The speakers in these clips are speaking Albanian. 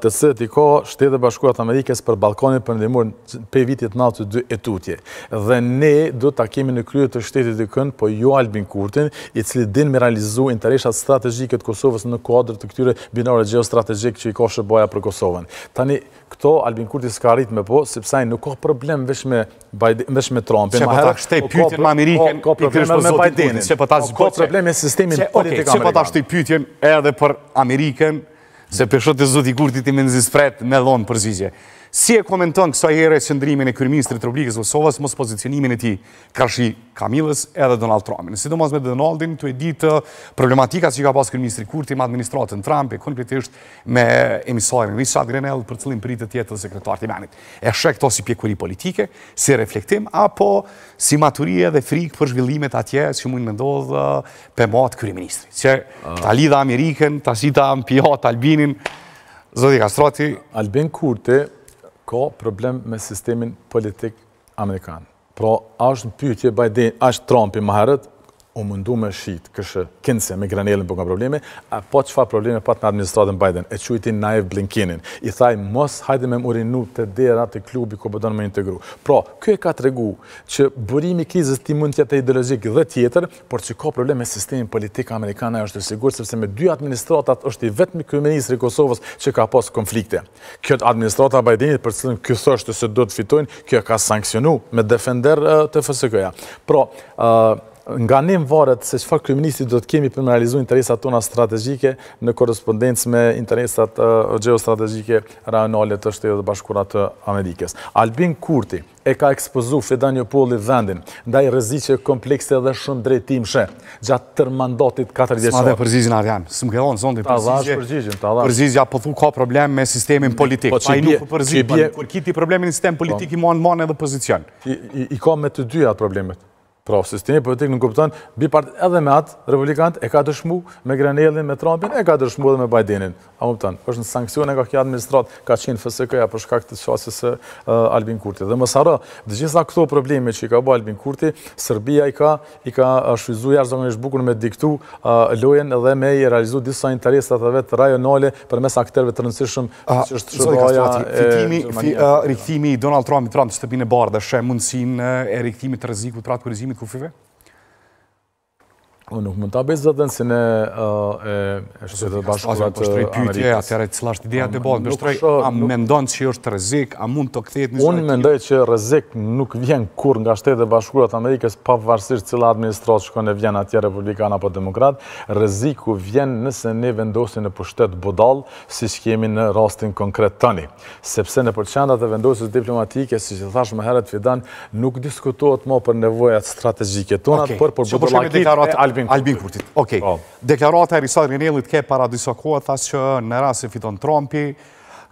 të cilat i ka Shtetet e Bashkuara të Amerikës për Ballkanin Perëndimor prej vitit nëntëdhjetë e dy e tutje. Dhe ne duhet ta kemi në krye të shtetit dikën, po jo Albin Kurtin, i cili din me realizu interesat strategjike të Kosovës në kuadër të këtyre binarëve gjeostrategjikë që i ka SHBA-ja për Kosovën. Tani, këto Albin Kurti s'i ka arrit me bo, sepse ai nuk ka problem veç me Biden, veç me Trumpin. Qe po ta shti pyetjen me Amerikën, ka probleme me Bidenin. Qe po ta lidh. Ka problem me sistemin politik amerikan. Qe po ta shti pyetjen edhe për Amerikën, Se për zotin Kurti ti mezi s'pret me dhonë përgjigje. Si e komenton kësaj here qëndrimin e kryeministrit të Republikës së Kosovës mospozicionimin e tij karshi Kamalës edhe Donald Trumpit. Sidomos me Donaldin tu e ditë problematikat që i ka pas kryeministri Kurti me administratën Trump e konkretisht me emisarin Richard Grenell për të cilin pritet të jetë sekretar i vendit. E sheh këto si pjekuri politike, si reflektim, apo si maturi edhe frikë për zhvillimet atje që mund me ndodhë për atë kryeministri. Qe ta lidha Amerikën, ta shita n'pyetje Albinin, zoti Kastrati... Albin Kurti ka problem me sistemin politik amerikan. Pra, a ashtë në pyetje Biden, a ashtë Trumpi ma herët, u mundu me shit, gjashë kinse me Grenellin po kam probleme, apo çfarë probleme pat me administratën Biden, e quajti naiv Blinkenin, i tha, mos hajde me më urinu te dera te klubi ku po don me u integru. Pra, kjo e ka tregu që burimi i krizës së tij mund të jetë ideologjik dhe tjetër, Por që ka problem me sistemin politik amerikan ajo është e sigurt sepse me dy administratat është i vetmi kryeministri i Kosovës që ka pas konflikte. Kjo administrata e Bidenit për të cilën ky thoshte se do të fitojnë, kjo e ka sanksionu me Defender te FSK-ja. Pra, nga ne varet se çfarë kryeministri do të kemi për me i realizu interesat tona strategjike në korrespondencë me interesat gjeostrategjike rajonale të Shteteve të Bashkuara të Amerikës. Albin Kurti, e ka ekspozu Fidan Jupolli vendin ndaj rreziqeve komplekse dhe shumëdrejtimshe gjatë tërë mandatit katërvjeçar. S'ma dhe përgjigjen Arjan, s'më ke dhënë asnjë përgjigje. Ta dhash përgjigjen, ta dhash. Përgjigja po thu ka problem me sistemin politik. Po ç'i bie, ç'i bie. Kur ki ti problem me sistemin politik i mban mban edhe pozicion. I ka me të dyja problemet. Pra, sistemi politik, a kupton, bipart edhe me ata republikanët e ka dëshmu, me Grenellin, me Trumpin, e ka dëshmu edhe me Bidenin. A kupton, është në sanksione nga kjo administratë, ka qenë FSK-ja për shkak të qasjes së Albin Kurtit. Dhe mos harro, të gjitha këto probleme që i ka bo Albin Kurti, Serbia i ka, i ka shfrytëzu jashtëzakonisht bukur me diktu lojen dhe me i realizu disa interesa të veta rajonale përmes akterëve të rëndësishëm A, Zoti Kastrati, kthimi, rikthimi i Donald Trumpit prap në Shtëpinë e Bardhë, e sheh mundësinë e rikthimit të rrezikut pra të korrigjimit të kufijve? Unë nuk mund ta bëj zotin e Shteteve të Bashkuara të Amerikës. Unë nuk shoh atëherë cila është ideja të bërë, nuk shoh a mendon që është rrezik, a mund të kthehet një zhajtë? Unë mendoj që rrezik nuk vjen kurrë nga Shtetet e Bashkuara të Amerikës, pavarësisht cila administratë shkon e vjen atje republikan apo demokrat, rreziku vjen nëse ne vendosim në pushtet budallë, siç kemi në rastin konkret tani. Sepse nëpër qendrat e vendosjes diplomatike, siç e thashë më herët, Fidan, nuk diskutohet më për nevojat strategjike tona, por për budallaqit e Albin Kurtit. Okej. Deklarata e Richard Grenellit ke para disa kohë, tha që në rast se fiton Trumpi,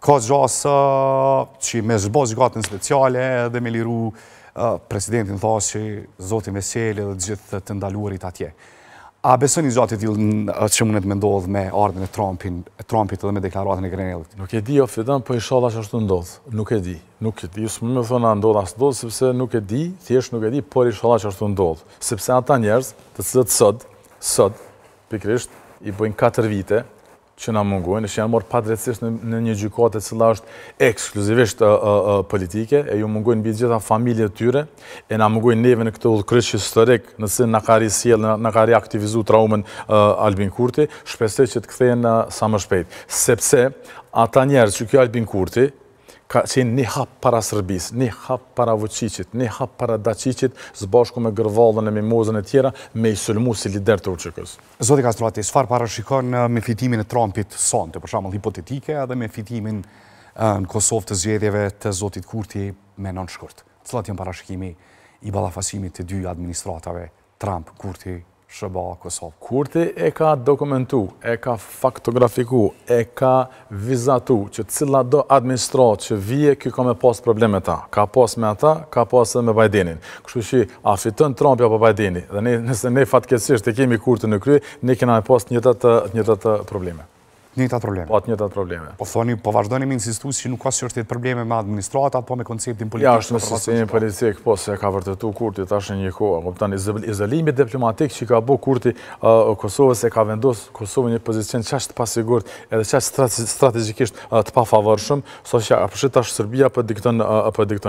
ka gjasë që me zhbo gjykatën speciale dhe me liru presidentin, Thaçi, zotin Veseli dhe gjithë të ndaluarit atje. A beson një gjë të tillë që mundet me ndodhë me ardhjen e Trumpin, e Trumpit edhe me deklaratën e Grenelit? Nuk e di, o Fidan, po ishalla që ashtu ndodhë. Nuk e di. Nuk e di. Unë s'muj me thonë as ndodhë as s'ndodhë, sepse nuk e di, thjesht nuk e di, por ishalla që ashtu ndodhë. Sepse ata njerëz, të cilët sot, sot, pikërisht, i bëjnë 4 vite, që na mungojnë, që janë marrë padrejtësisht në në, në një gjykatë e cila është ekskluzivisht politike, e ju mungojnë mbi të gjitha familjeve të tyre, e na mungojnë neve në këtë udhëkryq historik, në të cilin na ka risjell, na ka riaktivizu traumën Albin Kurti, shpresoj që të kthehen sa më shpejt. Sepse ata njerëz që ky Albin Kurti, Ka qenë një hap para Serbisë, një hap para Vuçiqit, një hap para Daçiqit, së bashku me Gërvallën e Mimozën e tjera, me i sulmu si lider të UÇK-së. Zoti Kastrati, çfarë parashikon me fitimin e Trumpit sonte, për shembull hipotetike, edhe me fitimin në Kosovë të zgjedhjeve të zotit Kurti me nëntë shkurt? Cilat janë parashikimi i ballafaqimit të dy administratave Trump, Kurti, SHBA, Kosovë. Kurti e ka dokumentu, e ka faktografiku, e ka vizatu që cilado administratë që vije, ky ka me pas probleme me ta. Ka pas me ata, ka pas edhe me Bajdenin. Kështu që a fiton Trumpi apo Bajdeni, dhe nëse ne fatkeqësisht e kemi Kurtin në krye, ne kena me pas të njëjtat probleme. njëjtat probleme. Po, të njëjtat probleme. Po, thoni, po vazhdoni me insistu që nuk ka asnjë probleme me administrata, po me konceptin politik. Ja, është me sistemin politik, po, se ka vërtetu Kurti tash një kohë, a kupton, izolimi diplomatik që i ka bo Kurti Kosovës e ka vendosë, Kosovën në një pozicion aq të pasigurt edhe aq strategjikisht të pafavorshëm, saqë tash Sërbia po dikton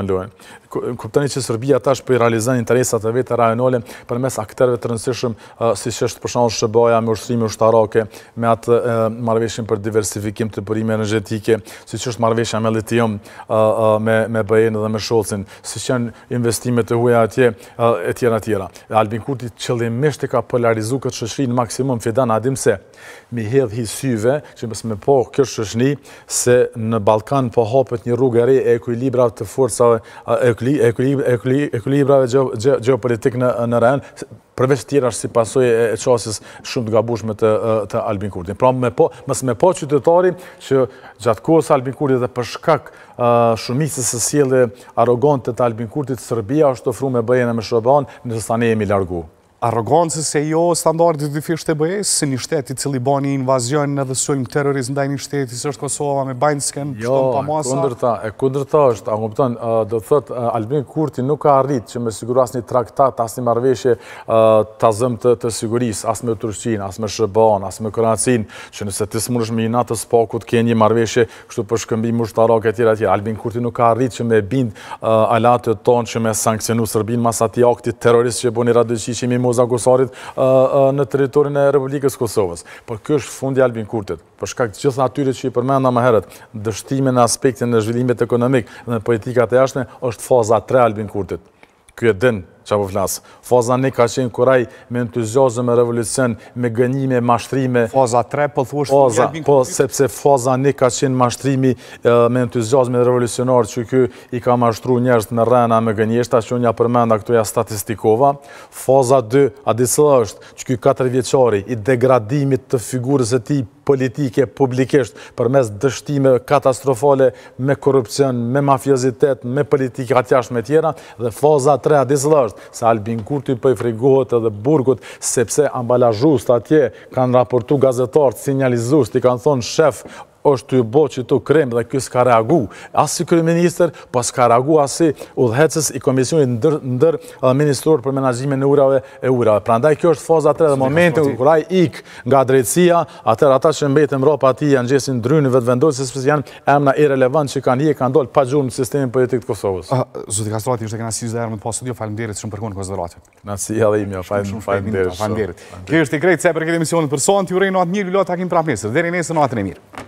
lojën. Kuptoni që Sërbia tash po i realizon interesat e veta rajonale përmes akterve të rëndësishëm siç është për shembull SHBA-ja me ushtrime ushtarake, me atë marrëveshjen për diversifikim të burimeve energjetike, siç është marrëveshja me litium me me BE-në dhe me Scholz-in, siç janë investimet e huaja atje etj etj. Albin Kurti qëllimisht e ka polarizu këtë shoqëri në maksimum Fidan, a din pse mi hedh hi syve që mos me pa kjo shoqni se në Ballkan po hapet një rrugë e re e ekuilibrave të forcave e ekuilibrave gjeopolitik në në rajon përveç të tjerash si pasojë e, e qasjes shumë të gabueshme të, të Albin Kurtit. Pra me pa, mos me pa qytetari që gjatë kohës së Albin Kurtit dhe për shkak uh, shumicës së sjelljeve arrogante të Albin Kurtit, Serbia është afru me BE-në e me SHBA-në, ndërsa ne jemi largu. Arrogancë apo standard i dyfishtë i BE-së, se një shtet i cili bani invazion edhe sulm terrorizm ndaj një shteti Se është Kosova me Bajnsken, jo, shkon pa masa. Jo, e kundërta, e kundërta është, a kupton, do të thëtë, Albin Kurti nuk ka arrit që me siguru asnjë traktat, asnjë marveshje të zëmë të, të sigurisë, as me Turqinë, as me SHBA-në, as me Kroacinë, që nëse ti s'munesh me hi n'NATO së paku, ke një marveshje, kështu për shkëmbim ushtarak e tjera tjera. Albin Kurti nuk ka arrit që me bind uh, aleatët tonë që me sanksionu Serbinë mas atij aktit terrorist që boni Radoiqiqi me mos zo gusarit në territorin e Republikës së Kosovës. Por ky është fundi i Albin Kurtit. për shkak të gjitha atyre që i përmenda më herët, dështime në aspektin e zhvillimit ekonomik dhe në politikat e jashtme, është faza 3 e Albin Kurtit. Ky e din çka po flas. Faza 1 ka qenë kur ai me entuziazëm, me revolucion, me gënjime, mashtrime. Faza 3 po thuash faza, Albin po, Kurtit. Po sepse faza 1 ka qenë mashtrimi me entuziazmin revolucionar që ky i ka mashtru njerëz me rrena, me gënjeshta që unë ia përmenda këtu, ia statistikova. Faza 2, a di cila është? Qeky katërvjeçari i degradimit të figurës së tij politike publikisht, përmes dështimeve katastrofale me korrupsion, me mafiozitet, me politikat e jashtme etj, dhe faza e tretë, a di cila është, se Albin Kurti po i frigohet edhe burgut, sepse ambalazhuesit atje kanë raportu gazetarët, sinjalizuesit i kanë thonë shef Është tu u bo qëtu krim dhe ky s'ka reagu, as si kryeministër, po s'ka reagu as si udhëheqës i Komisionit ndër, ndërministror për menaxhimin e ujrave e ujrave. Prandaj kjo është faza 3 dhe momentin kur ai ik nga drejtësia, atëherë ata që mbeten mbrapa tij ia ngjesin drynin Vetëvendosjes sepse janë emna irrelevantë që kanë hi e kanë dalë pa gjurmë në sistemin politik të Kosovës. Zoti Kastrati, është kënaqësi çdo herë me të pasur ju. Faleminderit shumë për kohën, konsideratë. Kënaqësia e imja, faleminderit. Faleminderit. Kjo është e krejt sa i përket emisionit për sonte, t'ju urojmë natën e mirë, do të takohemi prapë nesër. Deri nesër, natën e mirë.